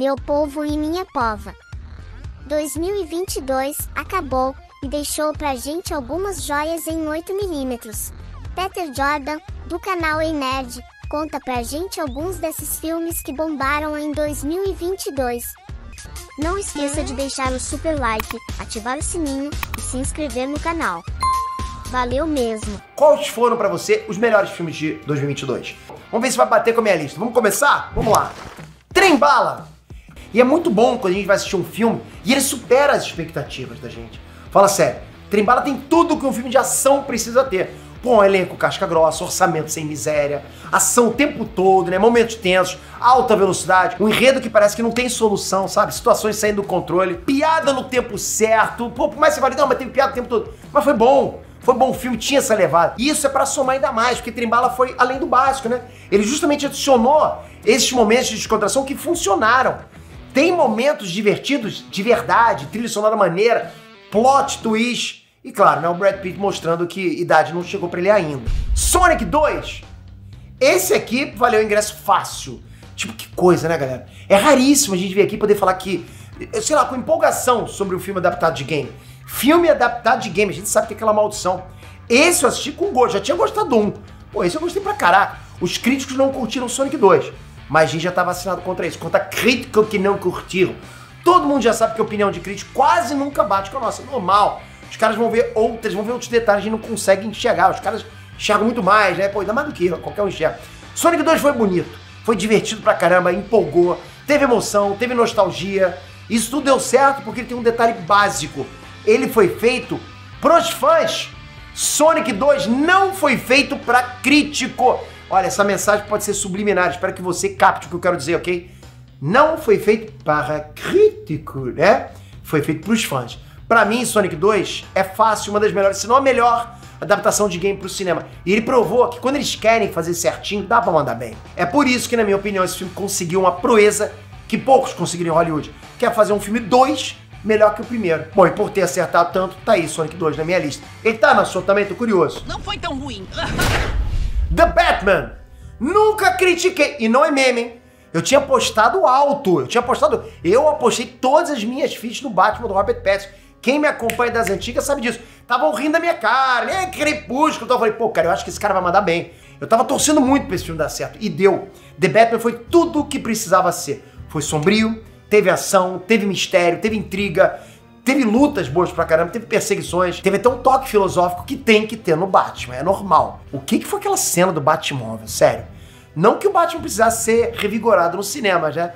meu povo e minha pova. 2022 acabou e deixou pra gente algumas joias em 8mm. Peter Jordan, do canal Ei Nerd, conta pra gente alguns desses filmes que bombaram em 2022. Não esqueça de deixar o super like, ativar o sininho e se inscrever no canal. Valeu mesmo! Quais foram pra você os melhores filmes de 2022? Vamos ver se vai bater com a minha lista. Vamos começar? Vamos lá. Trem Bala! E é muito bom quando a gente vai assistir um filme e ele supera as expectativas da gente. Fala sério, Trem Bala tem tudo que um filme de ação precisa ter. Bom elenco casca grossa, orçamento sem miséria, ação o tempo todo, né? Momentos tensos, alta velocidade, um enredo que parece que não tem solução, sabe? Situações saindo do controle, piada no tempo certo. Pô, por mais que você fale, não, mas teve piada o tempo todo. Mas foi bom. Foi bom o filme, tinha essa levada. E isso é para somar ainda mais, porque Trembala foi além do básico, né? Ele justamente adicionou esses momentos de descontração que funcionaram. Tem momentos divertidos de verdade, trilha sonora maneira, plot twist. E claro, né, o Brad Pitt mostrando que idade não chegou para ele ainda. Sonic 2. Esse aqui valeu ingresso fácil. Tipo, que coisa, né, galera? É raríssimo a gente vir aqui poder falar que, sei lá, com empolgação sobre o filme adaptado de game. Filme adaptado de game, a gente sabe que é aquela maldição. Esse eu assisti com gosto, já tinha gostado um. Pô, esse eu gostei pra caraca. Os críticos não curtiram Sonic 2, mas a gente já tá vacinado contra isso, contra crítico que não curtiram. Todo mundo já sabe que a opinião de crítico quase nunca bate com a nossa, normal. Os caras vão ver outras, vão ver outros detalhes, gente não consegue enxergar. Os caras enxergam muito mais, né? Pô, ainda mais do que qualquer um enxerga. Sonic 2 foi bonito, foi divertido pra caramba, empolgou, teve emoção, teve nostalgia. Isso tudo deu certo porque ele tem um detalhe básico ele foi feito pros fãs. Sonic 2 não foi feito para crítico. Olha, essa mensagem pode ser subliminar, espero que você capte o que eu quero dizer, ok? Não foi feito para crítico, né? Foi feito pros fãs. Para mim, Sonic 2 é fácil, uma das melhores, se não a melhor adaptação de game pro cinema. E ele provou que quando eles querem fazer certinho, dá pra mandar bem. É por isso que, na minha opinião, esse filme conseguiu uma proeza que poucos conseguiram em Hollywood, que é fazer um filme 2 melhor que o primeiro. Bom, e por ter acertado tanto, tá aí Sonic 2 na minha lista. Ele tá na sua também? Tô curioso. Não foi tão ruim. The Batman. Nunca critiquei. E não é meme, hein? Eu tinha apostado alto. Eu tinha apostado. Eu apostei todas as minhas fichas no Batman do Robert Pattinson. Quem me acompanha das antigas sabe disso. Tava rindo da minha cara. É crepúsculo. Então eu falei, pô, cara, eu acho que esse cara vai mandar bem. Eu tava torcendo muito pra esse filme dar certo. E deu. The Batman foi tudo o que precisava ser. Foi sombrio, teve ação, teve mistério, teve intriga, teve lutas boas pra caramba, teve perseguições, teve até um toque filosófico que tem que ter no Batman, é normal. O que, que foi aquela cena do Batmóvel? Sério. Não que o Batman precisasse ser revigorado no cinema, já.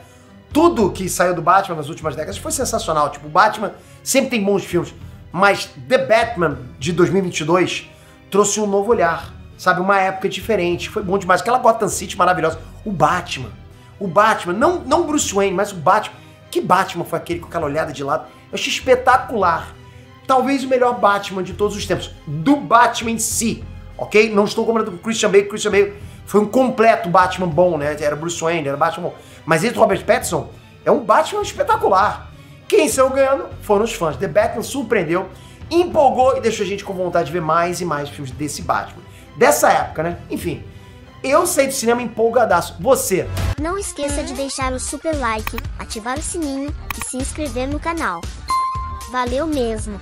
Tudo que saiu do Batman nas últimas décadas foi sensacional. Tipo, o Batman sempre tem bons filmes, mas The Batman de 2022 trouxe um novo olhar, sabe? Uma época diferente. Foi bom demais. Aquela Gotham City maravilhosa. O Batman. O Batman, não, não Bruce Wayne, mas o Batman que Batman foi aquele com aquela olhada de lado? Eu achei espetacular. Talvez o melhor Batman de todos os tempos. Do Batman em si, ok? Não estou comparando com Christian Bale. Christian Bale foi um completo Batman bom, né? Era Bruce Wayne, era Batman bom. Mas esse Robert Pattinson é um Batman espetacular. Quem saiu ganhando foram os fãs. The Batman surpreendeu, empolgou e deixou a gente com vontade de ver mais e mais filmes desse Batman. Dessa época, né? Enfim, eu saí do cinema empolgadaço. Você? Não esqueça de deixar o super like, ativar o sininho e se inscrever no canal. Valeu mesmo!